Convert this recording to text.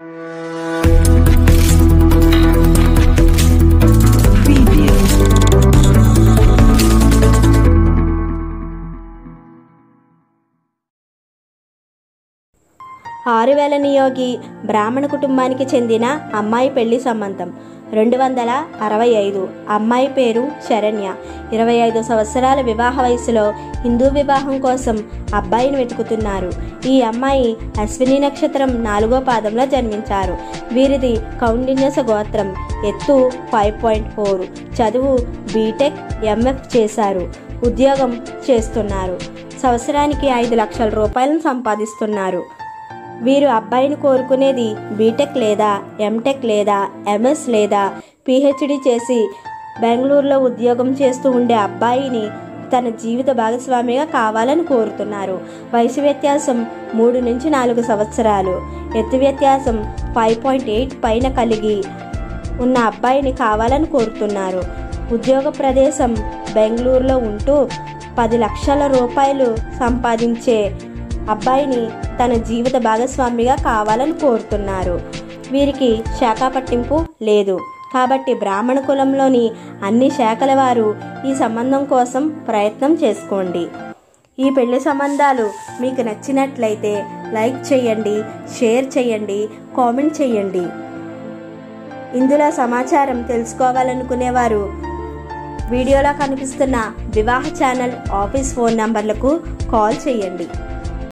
ఆరువేల నియోగి బ్రాహ్మణ కుటుంబానికి చెందిన అమ్మాయి పెళ్ళి సంబంధం. రెండు వందల అరవై ఐదు. అమ్మాయి పేరు శరణ్య. ఇరవై ఐదు సంవత్సరాల వివాహ వయసులో హిందూ వివాహం కోసం అబ్బాయిని వెతుకుతున్నారు. ఈ అమ్మాయి అశ్విని నక్షత్రం నాలుగో పాదంలో జన్మించారు. వీరిది కౌండిన్యస గోత్రం. ఎత్తు ఫైవ్ పాయింట్ ఫోర్. చదువు బీటెక్ ఎంఎఫ్ చేశారు. ఉద్యోగం చేస్తున్నారు. సంవత్సరానికి ఐదు లక్షల రూపాయలను సంపాదిస్తున్నారు. వీరు అబ్బాయిని కోరుకునేది బీటెక్ లేదా ఎంటెక్ లేదా ఎంఎస్ లేదా పిహెచ్డి చేసి బెంగళూరులో ఉద్యోగం చేస్తూ ఉండే అబ్బాయిని తన జీవిత భాగస్వామిగా కావాలని కోరుతున్నారు. వయసు వ్యత్యాసం మూడు నుంచి నాలుగు సంవత్సరాలు. ఎత్తు వ్యత్యాసం ఫైవ్ పాయింట్ ఎయిట్ పైన కలిగి ఉన్న అబ్బాయిని కావాలని కోరుతున్నారు. ఉద్యోగ ప్రదేశం బెంగళూరులో ఉంటూ పది లక్షల రూపాయలు సంపాదించే అబ్బాయిని తన జీవిత భాగస్వామిగా కావాలని కోరుతున్నారు. వీరికి శాఖ పట్టింపు లేదు. కాబట్టి బ్రాహ్మణ కులంలోని అన్ని శాఖల వారు ఈ సంబంధం కోసం ప్రయత్నం చేసుకోండి. ఈ పెళ్ళి సంబంధాలు మీకు నచ్చినట్లయితే లైక్ చేయండి షేర్ చేయండి కామెంట్ చేయండి. ఇందులో సమాచారం తెలుసుకోవాలనుకునేవారు వీడియోలో కనిపిస్తున్న వివాహ ఛానల్ ఆఫీస్ ఫోన్ నంబర్లకు కాల్ చేయండి.